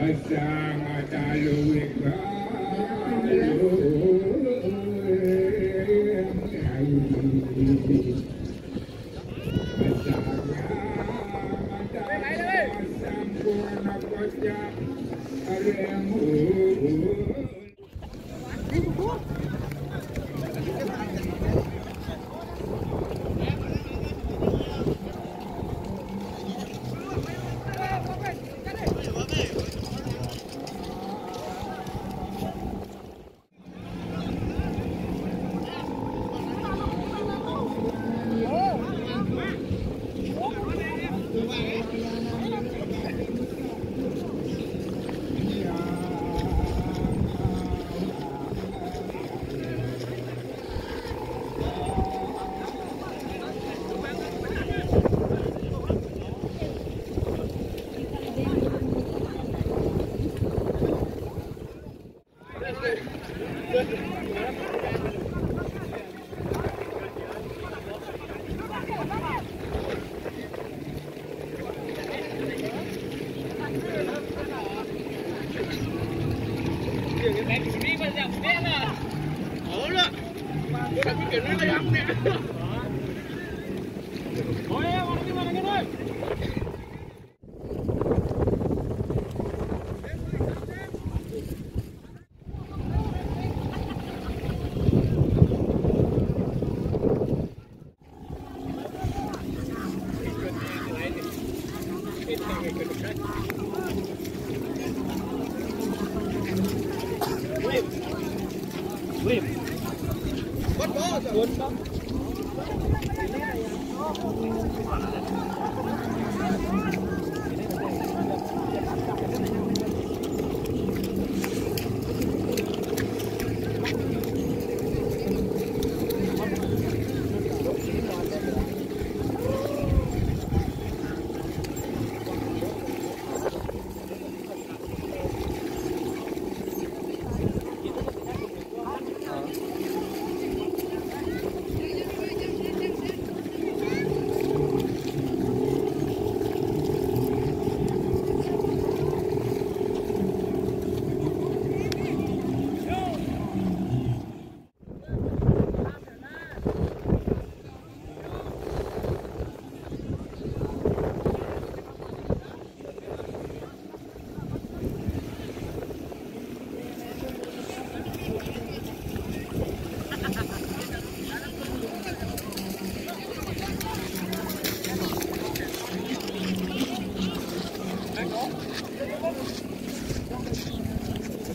Asang atalu ikbalu Come on,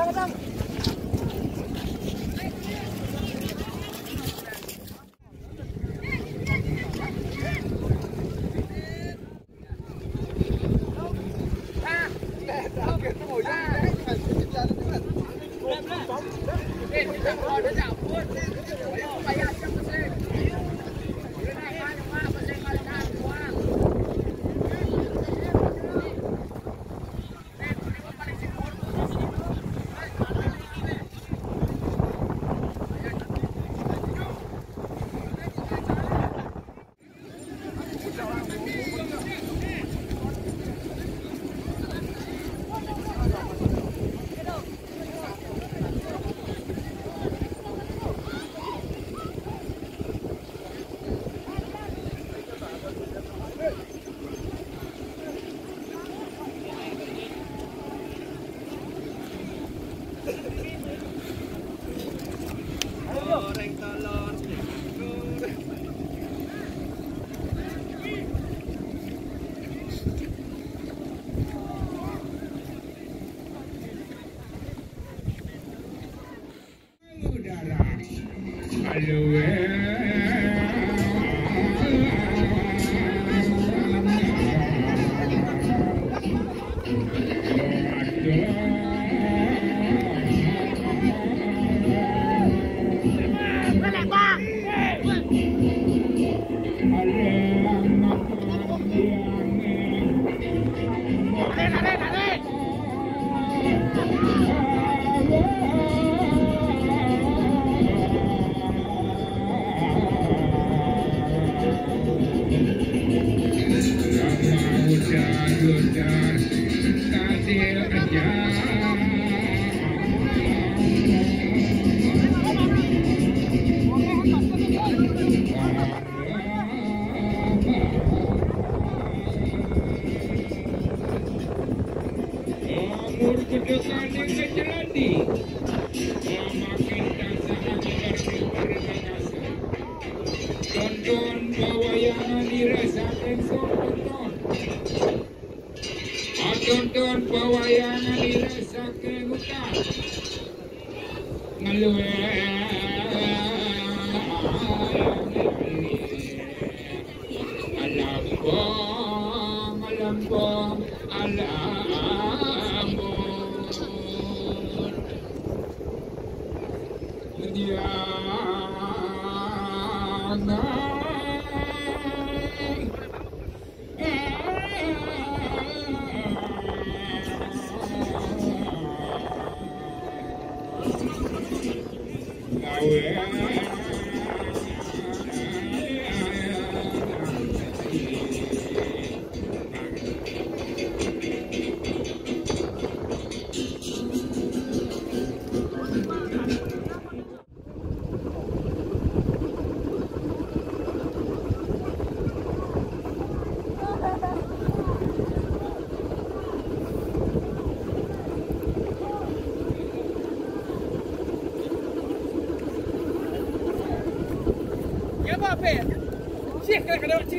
疲れた Tonton bawayangan dirasakan tonton Tonton dirasakan hutan Yeah. Zeg here. hè, hè.